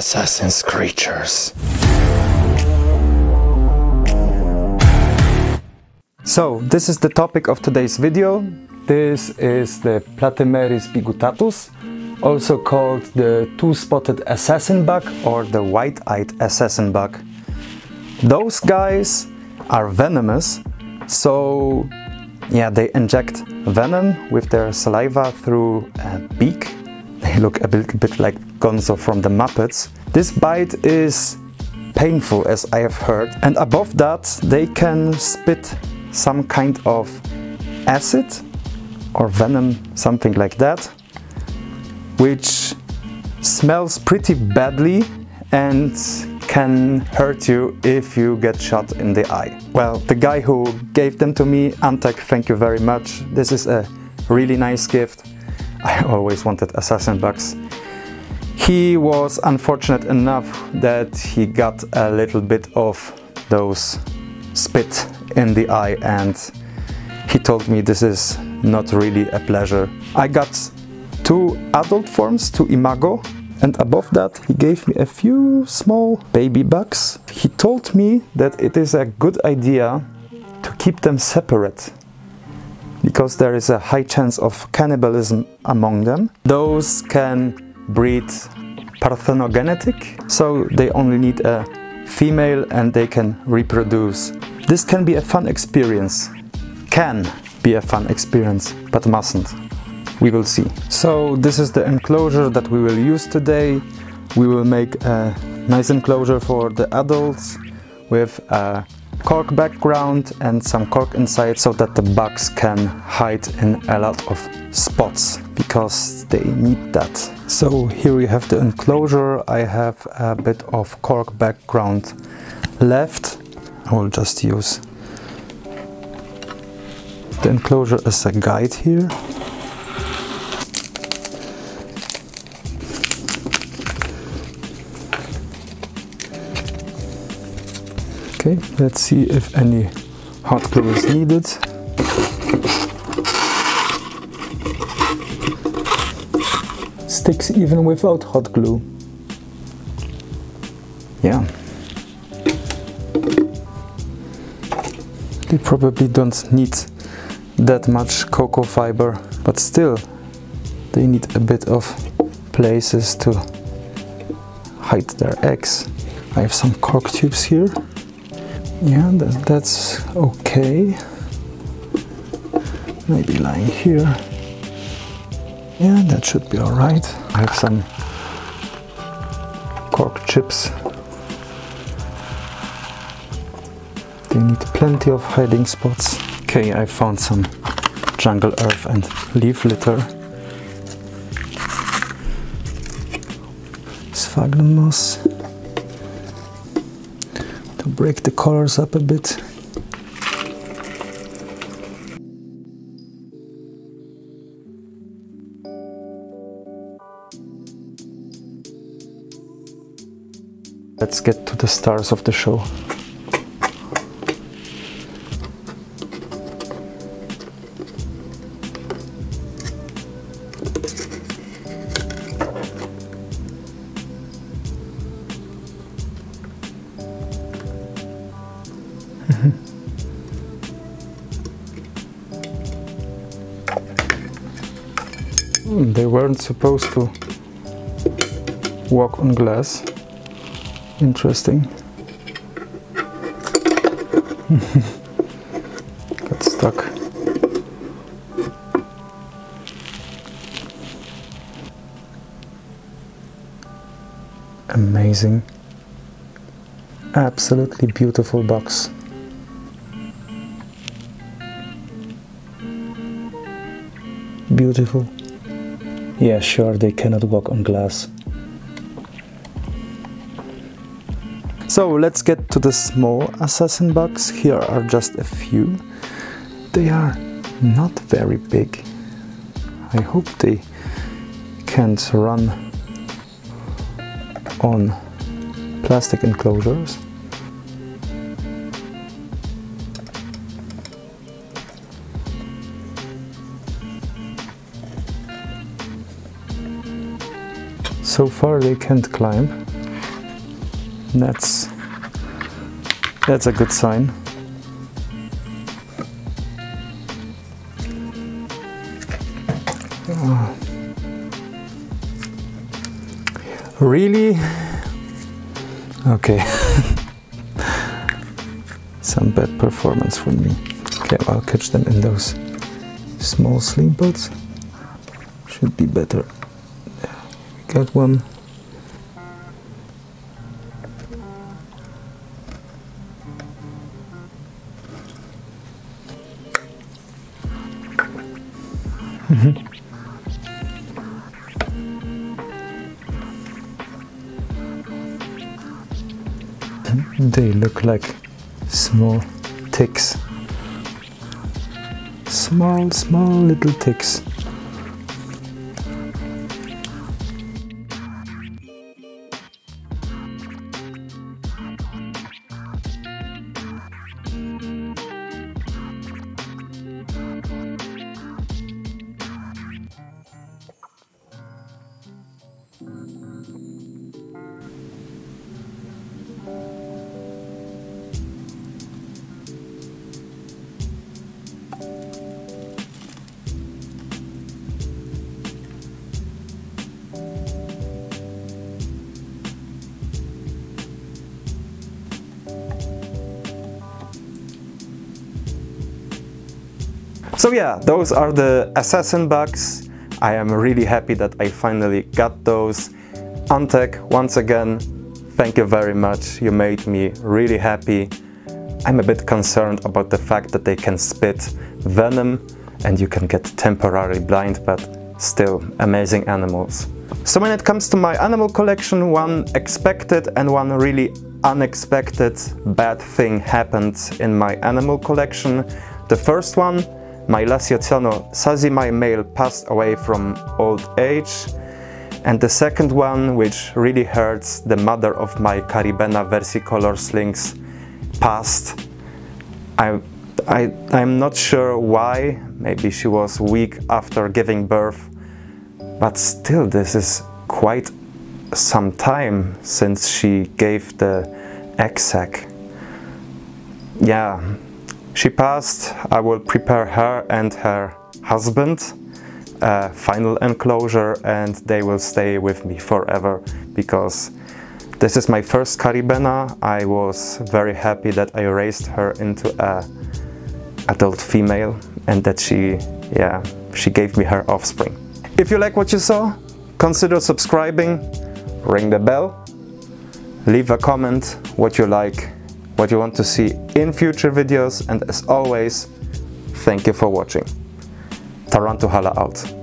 Assassin's creatures. So, this is the topic of today's video. This is the Platymeris biguttatus, also called the two-spotted assassin bug or the white-eyed assassin bug. Those guys are venomous, so yeah, they inject venom with their saliva through a beak. They look a bit, a bit like Gonzo from the Muppets. This bite is painful as I have heard and above that they can spit some kind of acid or venom, something like that, which smells pretty badly and can hurt you if you get shot in the eye. Well, the guy who gave them to me, Antek, thank you very much. This is a really nice gift. I always wanted assassin bugs. He was unfortunate enough that he got a little bit of those spit in the eye and he told me this is not really a pleasure. I got two adult forms, two imago, and above that he gave me a few small baby bugs. He told me that it is a good idea to keep them separate because there is a high chance of cannibalism among them. Those can breed parthenogenetic, so they only need a female and they can reproduce. This can be a fun experience. Can be a fun experience, but mustn't. We will see. So this is the enclosure that we will use today. We will make a nice enclosure for the adults with a cork background and some cork inside so that the bugs can hide in a lot of spots because they need that. So here we have the enclosure. I have a bit of cork background left. I will just use the enclosure as a guide here. Okay, let's see if any hot glue is needed. Sticks even without hot glue. Yeah. They probably don't need that much cocoa fiber, but still they need a bit of places to hide their eggs. I have some cork tubes here. Yeah, that, that's okay. Maybe lying here. Yeah, that should be all right. I have some cork chips. They need plenty of hiding spots. Okay, I found some jungle earth and leaf litter. Sphagnum moss break the colors up a bit. Let's get to the stars of the show. They weren't supposed to walk on glass. Interesting. Got stuck. Amazing. Absolutely beautiful box. Beautiful. Yeah, sure, they cannot walk on glass. So let's get to the small assassin bugs. Here are just a few. They are not very big. I hope they can't run on plastic enclosures. So far they can't climb. That's that's a good sign. Oh. Really? Okay. Some bad performance for me. Okay, I'll catch them in those small slimples. Should be better. Got one. they look like small ticks. Small, small little ticks. So yeah, those are the assassin bugs. I am really happy that I finally got those. Antek, once again, thank you very much. You made me really happy. I'm a bit concerned about the fact that they can spit venom and you can get temporarily blind, but still amazing animals. So when it comes to my animal collection, one expected and one really unexpected bad thing happened in my animal collection. The first one my Lasiocyano sazimai male passed away from old age. And the second one, which really hurts, the mother of my Caribena versicolor slings passed. I, I, I'm not sure why, maybe she was weak after giving birth, but still this is quite some time since she gave the egg sac. Yeah, she passed, I will prepare her and her husband a final enclosure and they will stay with me forever because this is my first Caribena. I was very happy that I raised her into a adult female and that she, yeah, she gave me her offspring. If you like what you saw, consider subscribing, ring the bell, leave a comment what you like what you want to see in future videos and as always, thank you for watching. Tarantuhalla out.